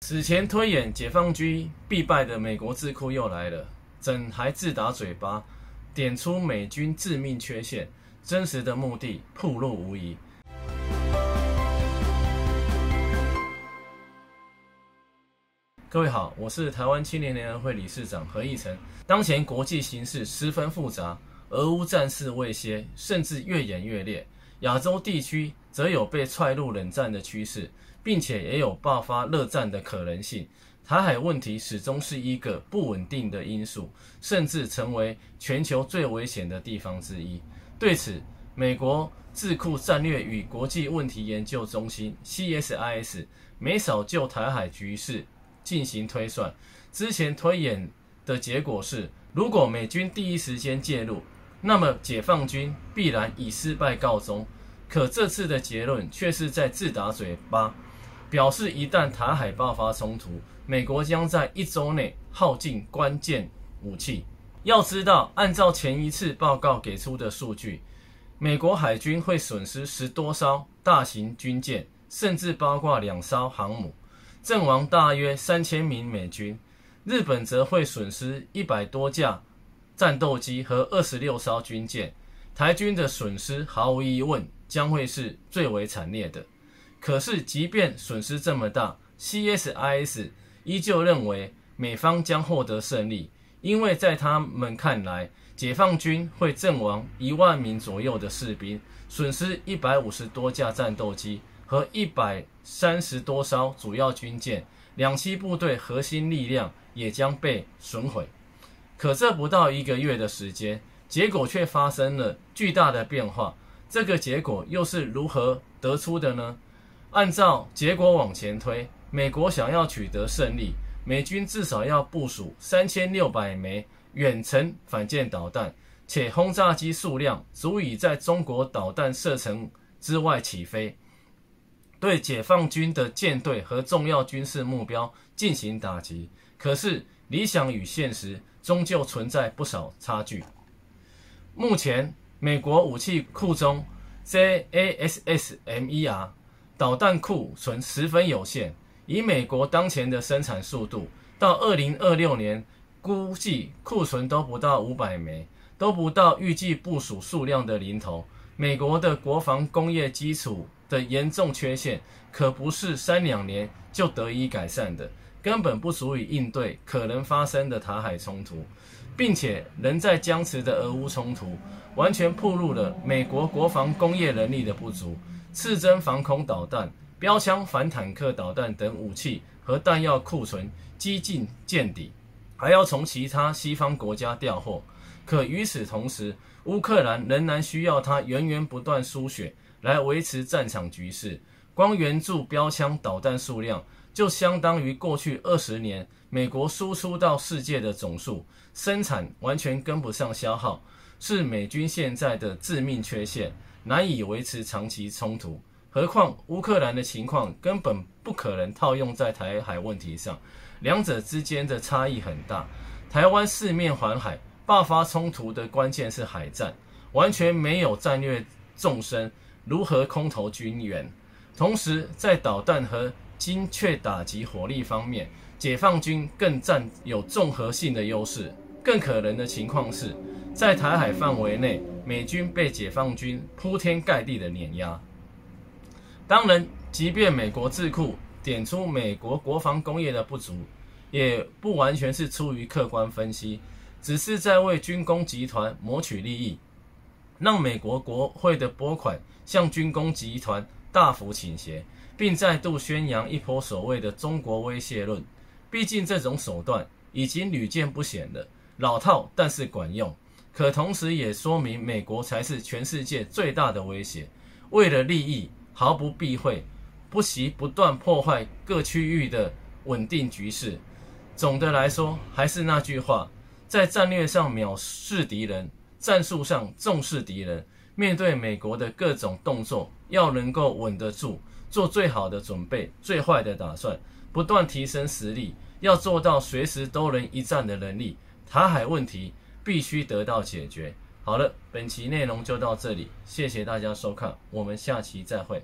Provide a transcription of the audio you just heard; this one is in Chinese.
此前推演解放军必败的美国智库又来了，怎还自打嘴巴，点出美军致命缺陷，真实的目的暴露无遗。各位好，我是台湾青年联合会理事长何义成。当前国际形势十分复杂，俄乌战事未歇，甚至越演越烈。亚洲地区则有被踹入冷战的趋势。并且也有爆发热战的可能性。台海问题始终是一个不稳定的因素，甚至成为全球最危险的地方之一。对此，美国智库战略与国际问题研究中心 （CSIS） 没少就台海局势进行推算。之前推演的结果是，如果美军第一时间介入，那么解放军必然以失败告终。可这次的结论却是在自打嘴巴。表示，一旦台海爆发冲突，美国将在一周内耗尽关键武器。要知道，按照前一次报告给出的数据，美国海军会损失十多艘大型军舰，甚至包括两艘航母，阵亡大约三千名美军。日本则会损失一百多架战斗机和二十六艘军舰。台军的损失毫无疑问将会是最为惨烈的。可是，即便损失这么大，CSIS 依旧认为美方将获得胜利，因为在他们看来，解放军会阵亡一万名左右的士兵，损失一百五十多架战斗机和一百三十多艘主要军舰，两栖部队核心力量也将被损毁。可这不到一个月的时间，结果却发生了巨大的变化。这个结果又是如何得出的呢？按照结果往前推，美国想要取得胜利，美军至少要部署三千六百枚远程反舰导弹，且轰炸机数量足以在中国导弹射程之外起飞，对解放军的舰队和重要军事目标进行打击。可是理想与现实终究存在不少差距。目前，美国武器库中 JASSMER。导弹库存十分有限，以美国当前的生产速度，到二零二六年估计库存都不到五百枚，都不到预计部署数量的零头。美国的国防工业基础的严重缺陷，可不是三两年就得以改善的，根本不足以应对可能发生的台海冲突，并且仍在僵持的俄乌冲突，完全暴露了美国国防工业能力的不足。刺针防空导弹、标枪反坦克导弹等武器和弹药库存几近见底，还要从其他西方国家调货。可与此同时，乌克兰仍然需要它源源不断输血来维持战场局势。光援助标枪导弹数量就相当于过去二十年美国输出到世界的总数，生产完全跟不上消耗，是美军现在的致命缺陷。难以维持长期冲突，何况乌克兰的情况根本不可能套用在台海问题上，两者之间的差异很大。台湾四面环海，爆发冲突的关键是海战，完全没有战略纵深，如何空投军援？同时，在导弹和精确打击火力方面，解放军更占有综合性的优势。更可能的情况是。在台海范围内，美军被解放军铺天盖地的碾压。当然，即便美国智库点出美国国防工业的不足，也不完全是出于客观分析，只是在为军工集团谋取利益，让美国国会的拨款向军工集团大幅倾斜，并再度宣扬一波所谓的中国威胁论。毕竟，这种手段已经屡见不鲜了，老套但是管用。可同时也说明，美国才是全世界最大的威胁。为了利益，毫不避讳，不惜不断破坏各区域的稳定局势。总的来说，还是那句话，在战略上藐视敌人，战术上重视敌人。面对美国的各种动作，要能够稳得住，做最好的准备，最坏的打算，不断提升实力，要做到随时都能一战的能力。台海问题。必须得到解决。好了，本期内容就到这里，谢谢大家收看，我们下期再会。